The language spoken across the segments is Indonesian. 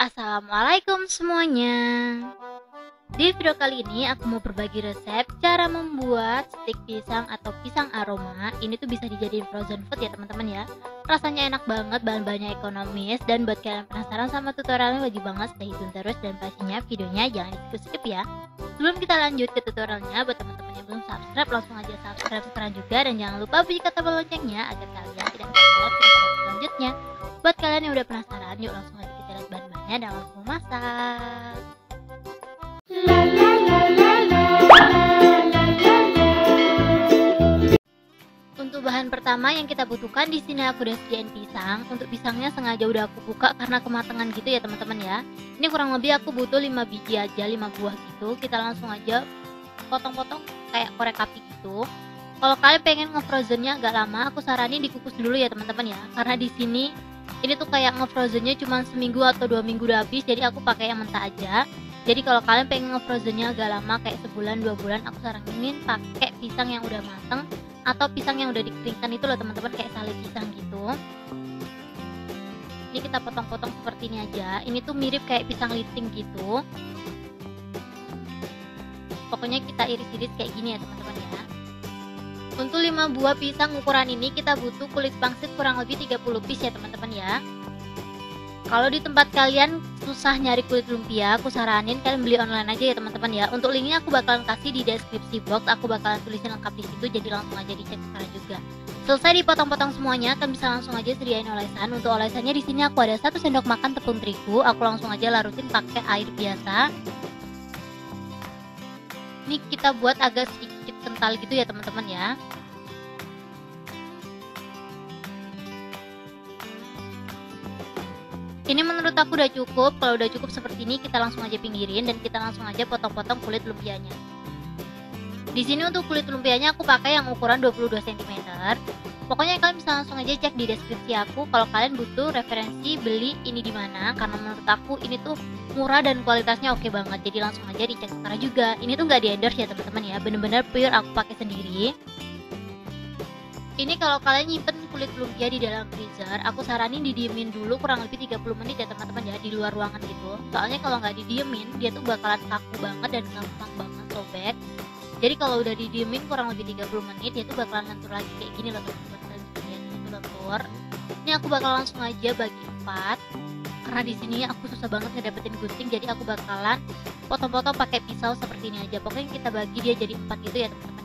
Assalamualaikum semuanya. Di video kali ini aku mau berbagi resep cara membuat stik pisang atau pisang aroma. Ini tuh bisa dijadiin frozen food ya teman-teman ya. Rasanya enak banget, bahan-bahannya ekonomis Dan buat kalian penasaran sama tutorialnya wajib banget stay tune terus Dan pastinya videonya jangan di-skip ya. Sebelum kita lanjut ke tutorialnya Buat teman-teman yang belum subscribe langsung aja subscribe sekarang juga Dan jangan lupa bunyikan tombol loncengnya agar kalian tidak ketinggalan video selanjutnya. Buat kalian yang udah penasaran yuk langsung aja bahan-bahannya langsung memasak Untuk bahan pertama yang kita butuhkan di sini aku udah sediain pisang. Untuk pisangnya sengaja udah aku buka karena kematangan gitu ya teman-teman ya. Ini kurang lebih aku butuh 5 biji aja, 5 buah gitu. Kita langsung aja potong-potong kayak korek api gitu. Kalau kalian pengen ngefrozennya agak lama, aku saranin dikukus dulu ya teman-teman ya. Karena di sini ini tuh kayak ngefrozennya cuma seminggu atau dua minggu udah habis, jadi aku pakai yang mentah aja. Jadi kalau kalian pengen ngefrozennya agak lama kayak sebulan dua bulan, aku saranin pakai pisang yang udah mateng atau pisang yang udah dikeringkan itu loh teman-teman kayak sale pisang gitu. Ini kita potong-potong seperti ini aja. Ini tuh mirip kayak pisang liting gitu. Pokoknya kita iris-iris kayak gini ya teman-teman ya untuk 5 buah pisang ukuran ini kita butuh kulit pangsit kurang lebih 30 piece ya teman-teman ya kalau di tempat kalian susah nyari kulit lumpia, aku saranin kalian beli online aja ya teman-teman ya. Untuk linknya aku bakalan kasih di deskripsi box, aku bakalan tulisin lengkap di situ, jadi langsung aja dicek sekarang juga. Selesai dipotong-potong semuanya, kalian bisa langsung aja sediain olesan. Untuk olesannya di sini aku ada satu sendok makan tepung terigu, aku langsung aja larutin pakai air biasa. Ini kita buat agak sedikit kental gitu ya teman-teman ya. Ini menurut aku udah cukup. Kalau udah cukup seperti ini, kita langsung aja pinggirin dan kita langsung aja potong-potong kulit lumpianya. Di sini untuk kulit lumpianya aku pakai yang ukuran 22 cm. Pokoknya kalian bisa langsung aja cek di deskripsi aku kalau kalian butuh referensi beli ini di mana karena menurut aku ini tuh murah dan kualitasnya oke banget. Jadi langsung aja dicek sekarang juga. Ini tuh nggak di endorse ya teman-teman ya, bener-bener pure aku pakai sendiri. Ini kalau kalian nyimpen kulit lumpia di dalam freezer, aku saranin didiemin dulu kurang lebih 30 menit ya teman-teman ya di luar ruangan gitu. Soalnya kalau nggak didiemin, dia tuh bakalan kaku banget dan gampang banget sobek. Jadi kalau udah didiemin kurang lebih 30 menit, dia tuh bakalan lentur lagi kayak gini loh teman-teman. Kalian itu lentur. Ini aku bakal langsung aja bagi empat. Karena di sini aku susah banget ngedapetin gunting, jadi aku bakalan potong-potong pakai pisau seperti ini aja. Pokoknya kita bagi dia jadi empat gitu ya teman-teman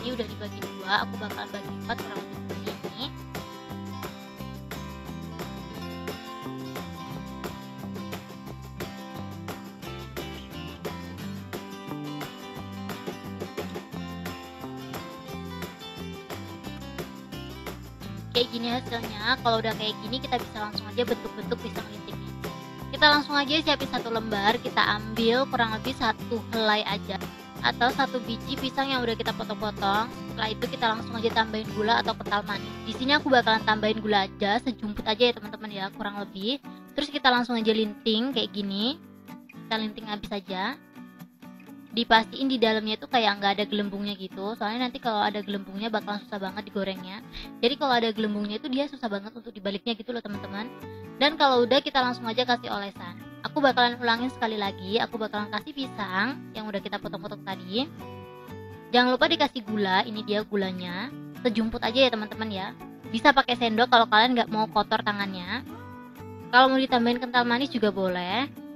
ini udah dibagi dua aku bakalan bagi empat kurang lebih kayak gini hasilnya kalau udah kayak gini kita bisa langsung aja bentuk-bentuk pisang lintingnya kita langsung aja siapin satu lembar kita ambil kurang lebih satu helai aja atau satu biji pisang yang udah kita potong-potong. Setelah itu kita langsung aja tambahin gula atau kental manis. Di sini aku bakalan tambahin gula aja sejumput aja ya teman-teman ya, kurang lebih. Terus kita langsung aja linting kayak gini. Kita linting habis aja. Dipastiin di dalamnya itu kayak nggak ada gelembungnya gitu. Soalnya nanti kalau ada gelembungnya bakalan susah banget digorengnya. Jadi kalau ada gelembungnya itu dia susah banget untuk dibaliknya gitu loh teman-teman. Dan kalau udah kita langsung aja kasih olesan. Aku bakalan ulangin sekali lagi. Aku bakalan kasih pisang yang udah kita potong-potong tadi. Jangan lupa dikasih gula. Ini dia gulanya. Sejumput aja ya teman-teman ya. Bisa pakai sendok kalau kalian nggak mau kotor tangannya. Kalau mau ditambahin kental manis juga boleh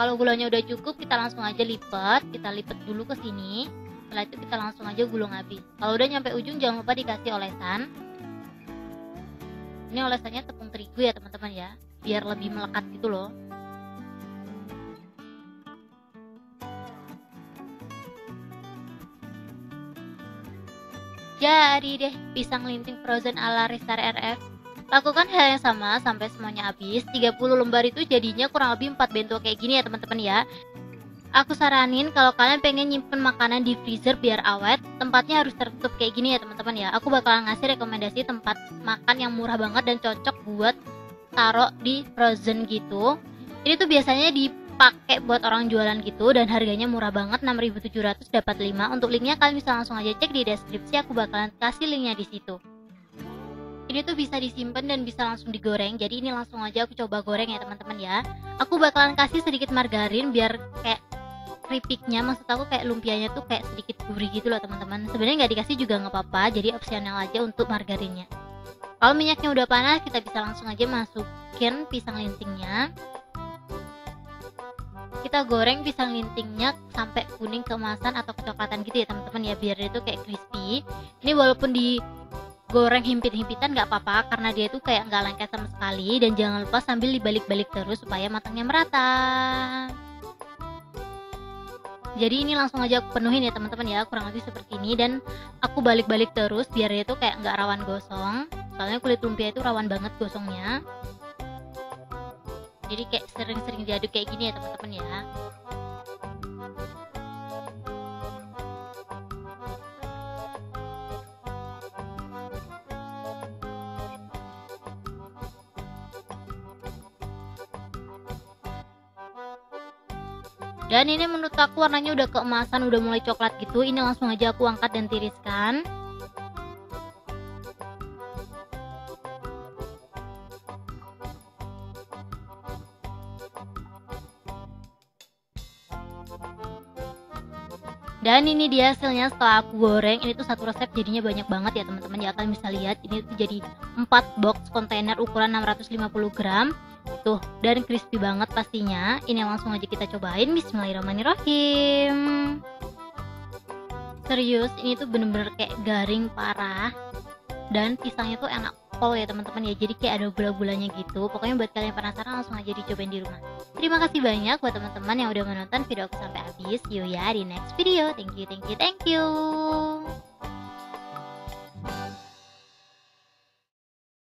kalau gulanya udah cukup kita langsung aja lipat. Kita lipat dulu ke sini. Setelah itu kita langsung aja gulung habis kalau udah nyampe ujung jangan lupa dikasih olesan. Ini olesannya tepung terigu ya teman-teman ya. Biar lebih melekat gitu loh. Jadi deh pisang linting frozen ala Restar RF lakukan hal yang sama sampai semuanya habis 30 lembar itu jadinya kurang lebih 4 bento kayak gini ya teman-teman ya. Aku saranin kalau kalian pengen nyimpen makanan di freezer biar awet, tempatnya harus tertutup kayak gini ya teman-teman ya. Aku bakalan ngasih rekomendasi tempat makan yang murah banget dan cocok buat taruh di frozen gitu. Ini tuh biasanya dipakai buat orang jualan gitu dan harganya murah banget 6700 dapat 5 untuk linknya kalian bisa langsung aja cek di deskripsi aku bakalan kasih linknya di situ ini tuh bisa disimpan dan bisa langsung digoreng. Jadi ini langsung aja aku coba goreng ya teman-teman ya. Aku bakalan kasih sedikit margarin biar kayak keripiknya maksud aku kayak lumpianya tuh kayak sedikit gurih gitu loh teman-teman. Sebenarnya nggak dikasih juga nggak apa-apa jadi opsional aja untuk margarinnya. Kalau minyaknya udah panas kita bisa langsung aja masukin pisang lintingnya. Kita goreng pisang lintingnya sampai kuning keemasan atau kecoklatan gitu ya teman-teman ya biar itu kayak crispy. Ini walaupun di goreng himpit-himpitan nggak apa-apa karena dia tuh kayak nggak lengket sama sekali dan jangan lupa sambil dibalik-balik terus supaya matangnya merata. Jadi ini langsung aja aku penuhin ya teman-teman ya kurang lebih seperti ini dan aku balik-balik terus biar dia tuh kayak nggak rawan gosong. Soalnya kulit lumpia itu rawan banget gosongnya. Jadi kayak sering-sering diaduk kayak gini ya teman-teman ya dan ini menurut aku warnanya udah keemasan udah mulai coklat gitu. Ini langsung aja aku angkat dan tiriskan. Dan ini dia hasilnya setelah aku goreng. Ini tuh satu resep jadinya banyak banget ya teman-teman. Ya kalian bisa lihat ini tuh jadi 4 box kontainer ukuran 650 gram tuh. Dan crispy banget pastinya. Ini langsung aja kita cobain. Bismillahirrahmanirrahim. Serius ini tuh bener-bener kayak garing parah. Dan pisangnya tuh enak pol ya teman-teman ya. Jadi kayak ada gula-gulanya gitu. Pokoknya buat kalian penasaran langsung aja dicobain di rumah. Terima kasih banyak buat teman-teman yang udah menonton video aku sampai habis. Yuk ya di next video. Thank you thank you thank you